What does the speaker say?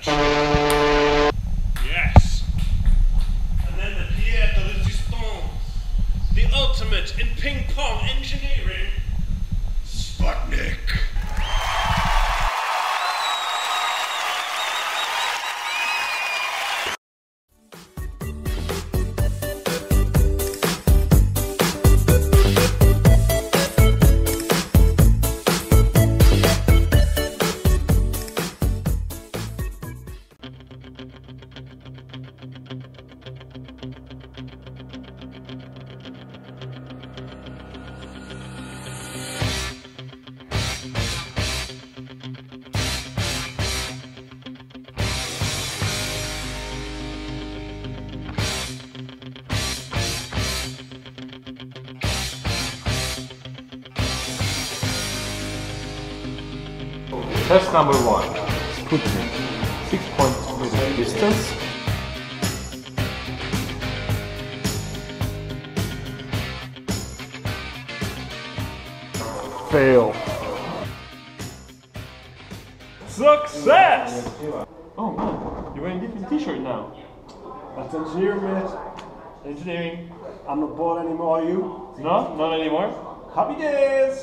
catch. Yes. And then the Pierre de Resistance, the ultimate in ping pong. Test number one. Sputnik. 6.2 meter distance. Fail. Success! Oh man, you're wearing different t-shirt now. That's engineering, mate. Engineering. I'm not bored anymore, are you? No, not anymore. Happy days!